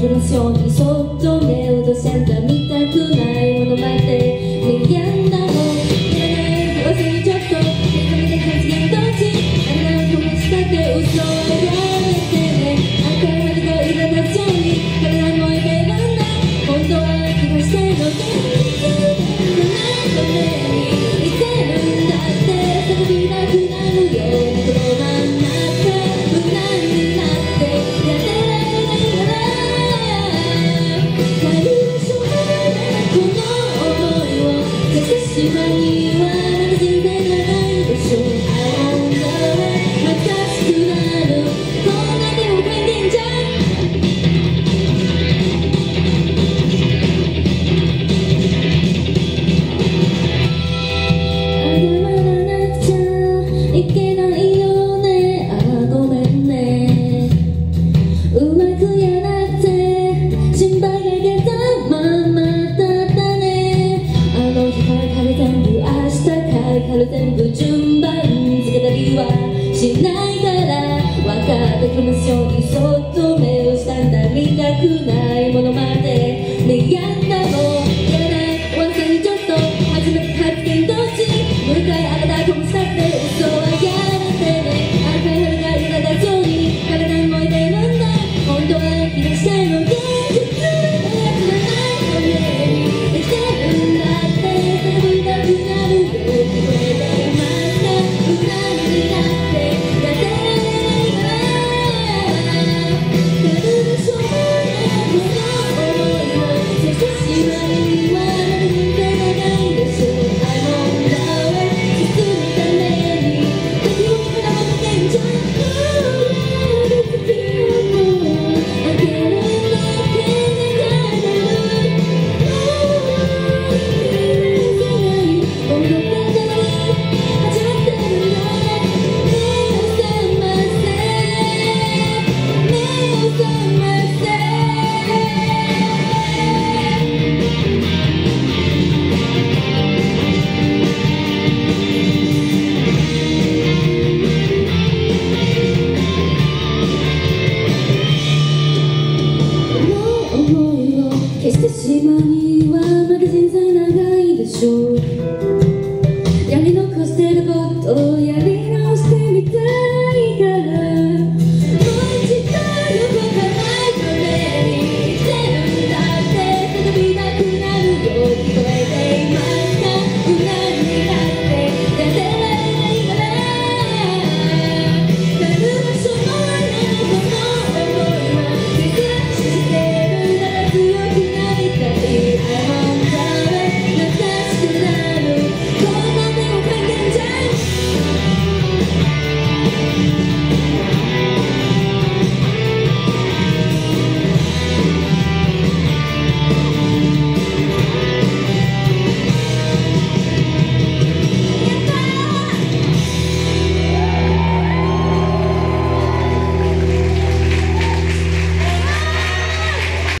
Yo no 喜欢你全部順番つけたりはしないから分かってきますようにそっと目をしたんだ見たくないものまでで、やったものやらない忘れサちょっと初めて発見どっちもう一回あなたこむしたって嘘はやめてねあなたが嫌だそうに体燃えてるんだ本当は気がしたいので